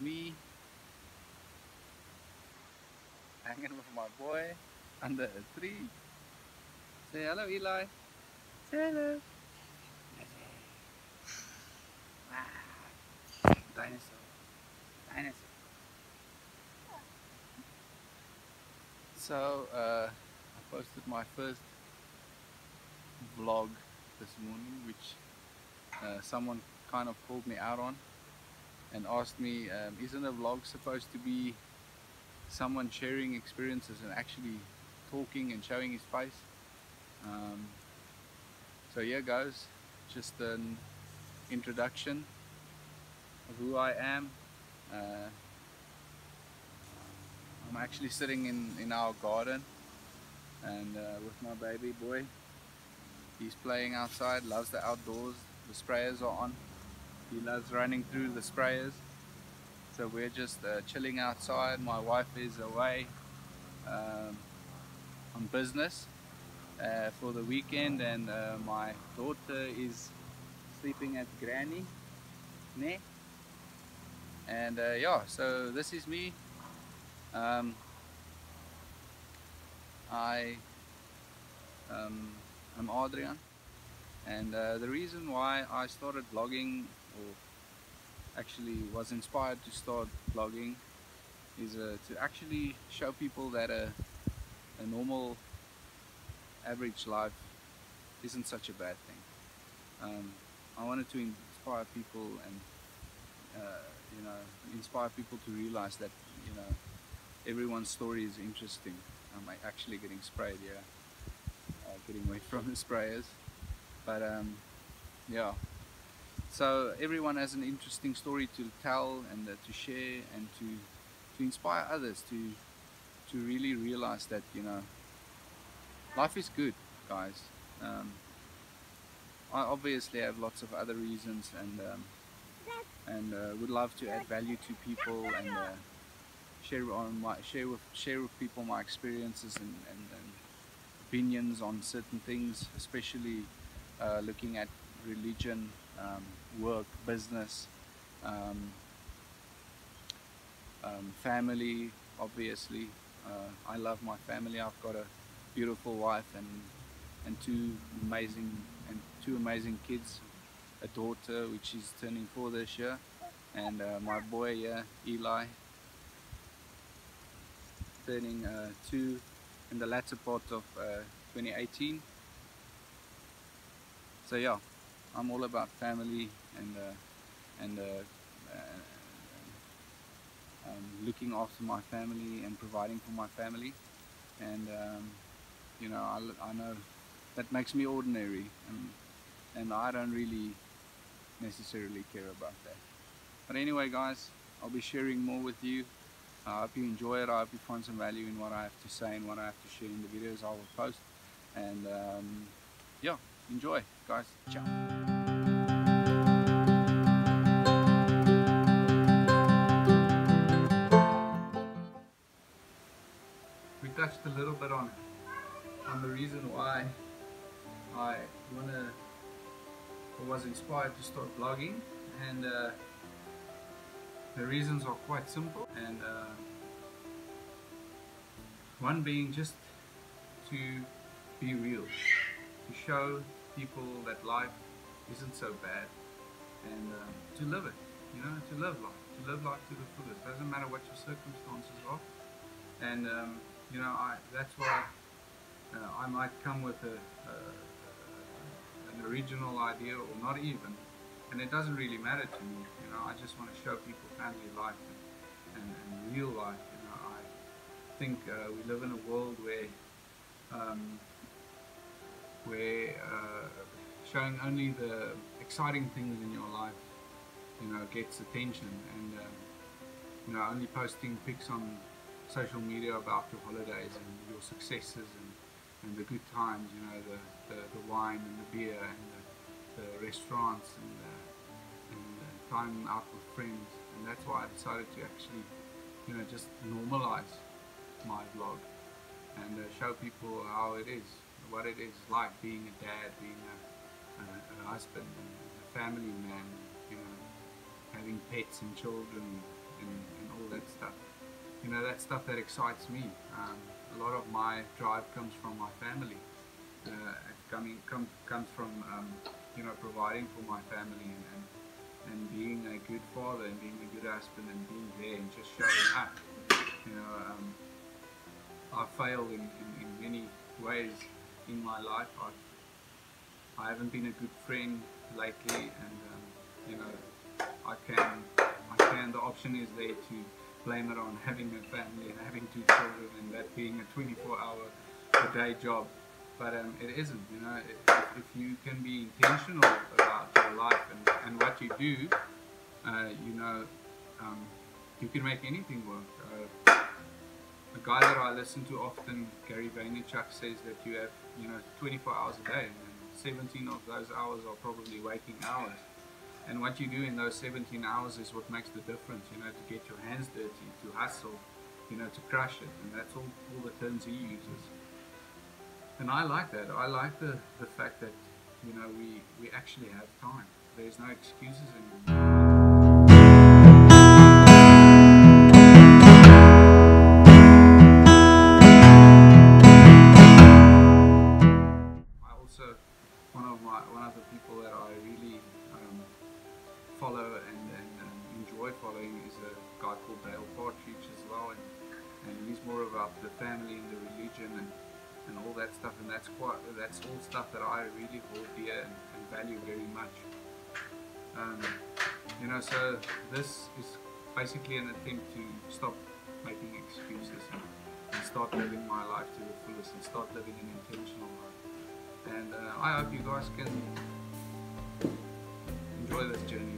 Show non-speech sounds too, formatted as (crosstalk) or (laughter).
It's me hanging with my boy under a tree. Say hello, Eli. Say hello. Wow. Dinosaur. Dinosaur. So, uh, I posted my first vlog this morning, which uh, someone kind of called me out on and asked me, um, isn't a vlog supposed to be someone sharing experiences and actually talking and showing his face? Um, so yeah guys, just an introduction of who I am. Uh, I'm actually sitting in, in our garden and uh, with my baby boy. He's playing outside, loves the outdoors. The sprayers are on. He loves running through the sprayers. So we're just uh, chilling outside. My wife is away um, on business uh, for the weekend and uh, my daughter is sleeping at granny. Ne? And uh, yeah, so this is me. Um, I um, am Adriaan and uh, the reason why I started blogging, or actually was inspired to start blogging, is uh, to actually show people that a, a normal average life isn't such a bad thing. Um, I wanted to inspire people and uh, you know inspire people to realize that you know everyone's story is interesting. I'm actually getting sprayed here, uh, getting away (laughs) from the sprayers. But um, yeah, so everyone has an interesting story to tell and uh, to share and to to inspire others to to really realize that you know life is good, guys. Um, I obviously have lots of other reasons and um, and uh, would love to add value to people and uh, share on my share with share with people my experiences and, and, and opinions on certain things, especially uh, looking at religion, um, work, business, um, um, family. Obviously, uh, I love my family. I've got a beautiful wife and and two amazing and two amazing kids, a daughter which is turning four this year, and uh, my boy here, Eli, turning uh, two in the latter part of uh, 2018. So yeah, I'm all about family and uh, and uh, uh, um, looking after my family and providing for my family, and um, you know I, I know that makes me ordinary, and and I don't really necessarily care about that. But anyway, guys, I'll be sharing more with you. I hope you enjoy it. I hope you find some value in what I have to say and what I have to share in the videos I will post. And um, yeah, enjoy, guys. Ciao. We touched a little bit on on the reason why I wanna was inspired to start blogging and uh, the reasons are quite simple and uh, one being just to be real, to show people that life isn't so bad and um, to live it, you know, to live life, to live life to the fullest. Doesn't matter what your circumstances are. And um, you know, I, that's why uh, I might come with a, a, an original idea or not even, and it doesn't really matter to me. You know, I just want to show people family life and, and, and real life. You know, I think uh, we live in a world where um, where uh, showing only the exciting things in your life, you know, gets attention, and um, you know, only posting pics on social media about your holidays and your successes and, and the good times, you know, the, the, the wine and the beer and the, the restaurants and the, time out with friends. And that's why I decided to actually you know just normalize my vlog and uh, show people how it is what it is like being a dad being a, a, a husband and a family man you know having pets and children and, and all that stuff. You know, that stuff that excites me. Um, a lot of my drive comes from my family. Uh, coming come, comes from um, you know providing for my family and, and and being a good father and being a good husband and being there and just showing up. You know, um, I failed in, in, in many ways in my life. I I haven't been a good friend lately, and um, you know, I can I can. The option is there to blame it on having a family and having two children and that being a 24-hour a day job but um, it isn't. You know, if, if, you can be intentional about your life and, and what you do, uh, you know, um, you can make anything work. Uh, a guy that I listen to often, Gary Vaynerchuk, says that you have, you know, 24 hours a day, and 17 of those hours are probably waking hours. And what you do in those 17 hours is what makes the difference, you know, to get your hands dirty, to hustle, you know, to crush it. And that's all, all the terms he uses and I like that. I like the, the fact that you know we we actually have time. There's no excuses anymore. About the family and the religion and and all that stuff and that's quite that's all stuff that I really hold dear and, and value very much. Um, you know so this is basically an attempt to stop making excuses and, and, start living my life to the fullest and start living an intentional life. And uh, I hope you guys can enjoy this journey